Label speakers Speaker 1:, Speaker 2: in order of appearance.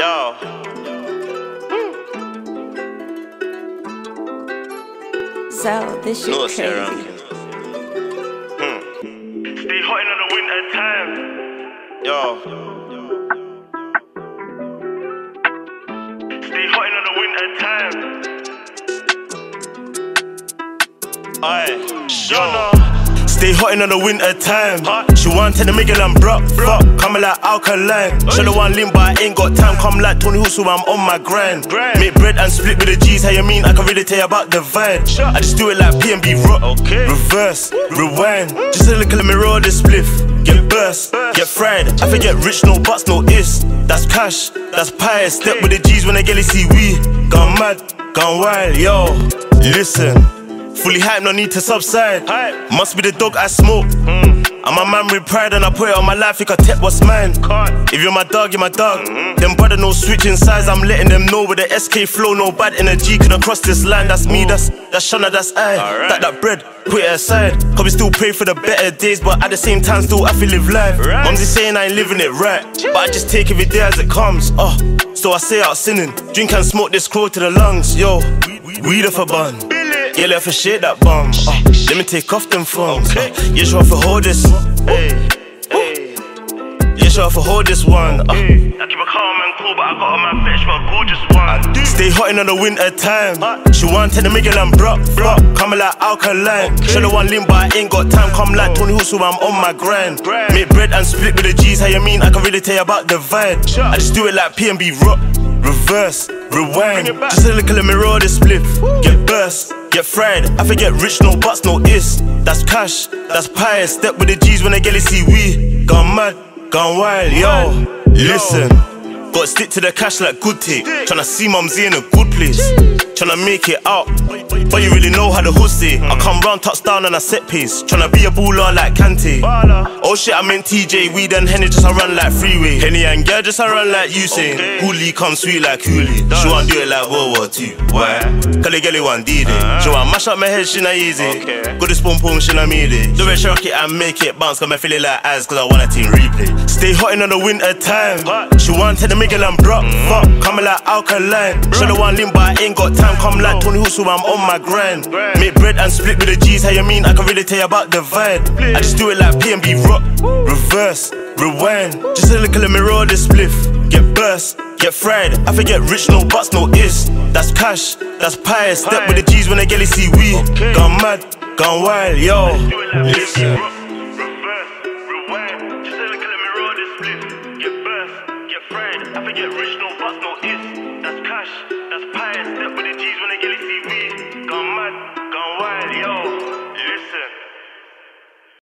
Speaker 1: Yo. So this shit
Speaker 2: no,
Speaker 1: crazy.
Speaker 2: Hmm.
Speaker 3: Stay hot in the winter time.
Speaker 2: Yo.
Speaker 3: Stay hot in the winter time.
Speaker 2: Aye.
Speaker 3: Yo. Yo.
Speaker 4: Stay hot in the winter time. She wanted to make it and broke. Fuck, coming like alkaline. Shoulda one link, but I ain't got time. Come like Tony so I'm on my grind. Make bread and split with the G's. How you mean? I can really tell you about the vibe. I just do it like PnB Rock.
Speaker 3: Okay.
Speaker 4: Reverse, rewind. Just a little roll the spliff. Get burst, get fried. I forget rich, no buts, no is. That's cash, that's pie. Step with the G's when they get see we. Gone mad, gone wild, yo. Listen. Fully hype, no need to subside.
Speaker 3: Hype.
Speaker 4: Must be the dog I smoke. Hmm. I'm a man with pride and I put it on my life, you can take what's mine.
Speaker 3: Can't.
Speaker 4: If you're my dog, you're my dog. Mm-hmm. Them brother no switching sides, I'm letting them know with the SK flow, no bad energy couldn't cross this line. That's me, that's that's Shunna, that's I.
Speaker 3: Alright.
Speaker 4: That that bread, put it aside. Cause we still pray for the better days, but at the same time, still I feel live life.
Speaker 3: Right.
Speaker 4: Mumsy saying I ain't living it right, but I just take every day as it comes. Oh, so I say out sinning, drink and smoke this crow to the lungs, yo. Weed off a bun. Yeah, left a shit that bum. Uh, let me take off them phones. Uh, yeah, sure for hold this.
Speaker 3: Hey, hey,
Speaker 4: Yeah, sure for hold this one. Uh.
Speaker 3: I keep it calm and cool, but I got on my bitch for a gorgeous one.
Speaker 4: Stay hot in the winter time. She wanted to make it and brock, flock. Coming like alkaline. Shoulda one link, but I ain't got time. Come like Tony Hawk, so I'm on my grind. Make bread and split with the G's. How you mean? I can really tell you about the vibe. I just do it like P and B rock. Reverse, rewind.
Speaker 3: Bring it back.
Speaker 4: Just a little roll this spliff. Get burst, get fried. I forget rich, no buts, no is. That's cash, that's pie. Step with the G's when they get see we. Gone mad, gone wild, yo. Listen. Gotta stick to the cash like good take. Tryna see mumsy in a good place. Tryna make it out. But you really know how the hood say. I come round, touchdown, and I set pace. Tryna be a baller like Kante. Oh shit, I meant TJ. Weed and Henny just a run like freeway. Henny and girl just a run like you saying.
Speaker 3: Okay.
Speaker 4: Hooli come sweet like Hooli. She wanna do it like World War II. Why? Get it one D day. She wanna mash up my head, she not easy.
Speaker 3: Okay.
Speaker 4: Go this pom pom, she not me day. Do it, shock it and make it bounce. Cause I feel it like eyes, cause I want a team replay. Stay hot in the winter time. She wanted to make it and brock. Fuck, coming like alkaline. Shoulda one link, but I ain't got time. Come like Tony so I'm on my grind. Make bread and split with the G's. How you mean? I can really tell you about the vibe. I just do it like P and B rock. Reverse, rewind. Just a little let me roll this spliff. Get burst, get fried. I forget rich, no buts, no is. That's cash, that's pie. Step with the G's when they get see we. Gone mad, gone wild, yo.
Speaker 3: Do it like this.
Speaker 4: Listen.
Speaker 3: never get rich, no bust, no is. That's cash, that's pie,